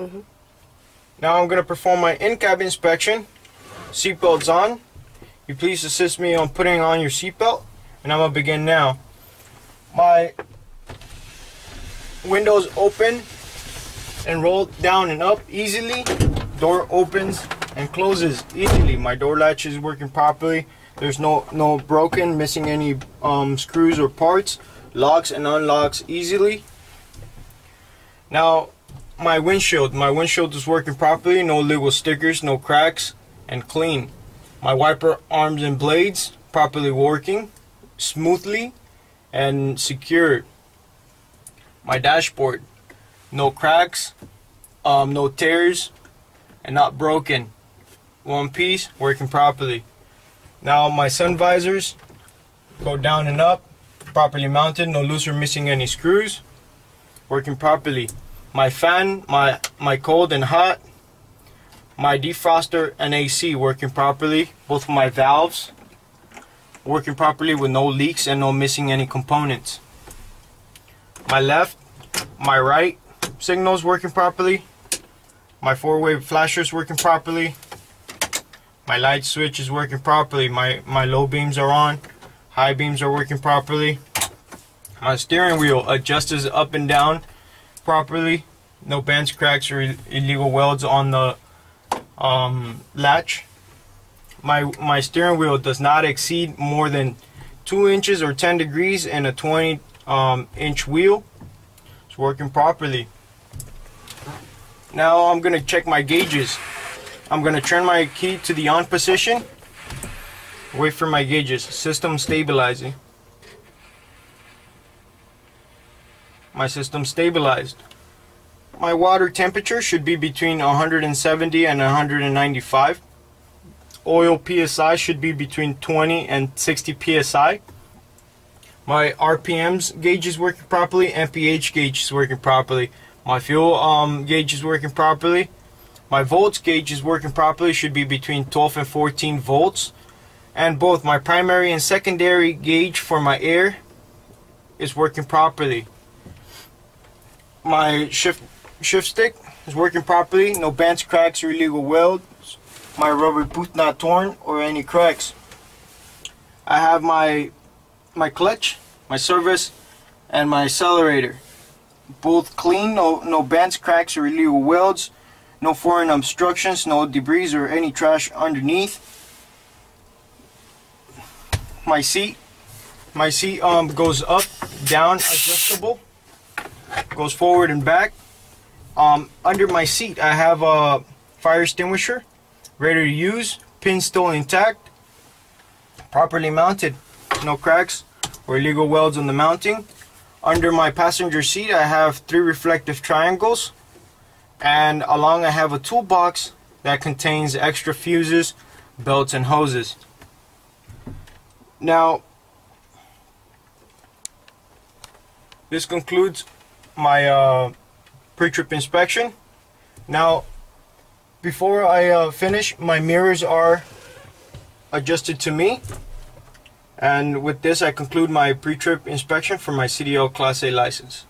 Mm-hmm. Now I'm going to perform my in-cab inspection. Seatbelts on. You please assist me on putting on your seatbelt. And I'm going to begin now. My windows open and roll down and up easily. Door opens and closes easily. My door latch is working properly. There's no no broken, missing any um, screws or parts. Locks and unlocks easily. Now my windshield, my windshield is working properly. No legal stickers, no cracks, and clean. My wiper arms and blades properly working, smoothly, and secured. My dashboard, no cracks, um, no tears, and not broken. One piece working properly. Now my sun visors go down and up, properly mounted, no loose or missing any screws, working properly. My fan, my my cold and hot, my defroster and AC working properly. Both of my valves working properly with no leaks and no missing any components. My left, my right signals working properly. My four-way flashers working properly. My light switch is working properly. My, my low beams are on. High beams are working properly. My steering wheel adjusts up and down properly. No bends, cracks, or illegal welds on the um, latch. My, my steering wheel does not exceed more than 2 inches or 10 degrees in a 20 um, inch wheel. It's working properly. Now I'm going to check my gauges. I'm going to turn my key to the on position. Wait for my gauges. System stabilizing. My system stabilized. My water temperature should be between 170 and 195. Oil PSI should be between 20 and 60 PSI. My RPMs gauge is working properly. MPH gauge is working properly. My fuel um, gauge is working properly. My volts gauge is working properly, should be between 12 and 14 volts. And both my primary and secondary gauge for my air is working properly. My shift shift stick is working properly, no bends, cracks, or illegal welds. My rubber boot not torn or any cracks. I have my my clutch, my service, and my accelerator. Both clean, no no bends, cracks, or illegal welds no foreign obstructions, no debris or any trash underneath. My seat, my seat um, goes up, down, adjustable, goes forward and back. Um, under my seat I have a fire extinguisher, ready to use, pin still intact, properly mounted, no cracks or illegal welds on the mounting. Under my passenger seat I have three reflective triangles and along I have a toolbox that contains extra fuses, belts, and hoses. Now, this concludes my uh, pre-trip inspection. Now, before I uh, finish, my mirrors are adjusted to me. And with this, I conclude my pre-trip inspection for my CDL Class A license.